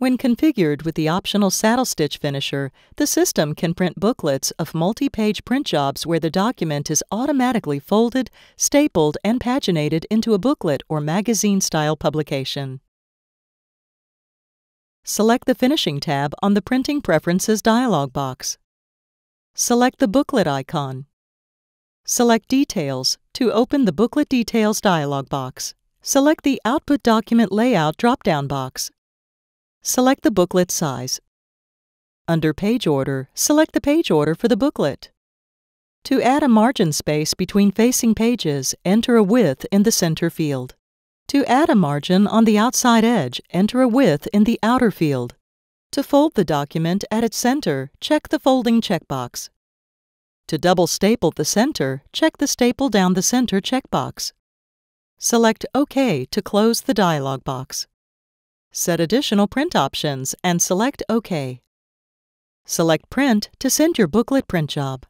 When configured with the optional saddle stitch finisher, the system can print booklets of multi-page print jobs where the document is automatically folded, stapled, and paginated into a booklet or magazine-style publication. Select the Finishing tab on the Printing Preferences dialog box. Select the booklet icon. Select Details to open the Booklet Details dialog box. Select the Output Document Layout drop-down box Select the booklet size. Under Page Order, select the page order for the booklet. To add a margin space between facing pages, enter a width in the center field. To add a margin on the outside edge, enter a width in the outer field. To fold the document at its center, check the Folding checkbox. To double staple the center, check the Staple down the center checkbox. Select OK to close the dialog box. Set additional print options and select OK. Select Print to send your booklet print job.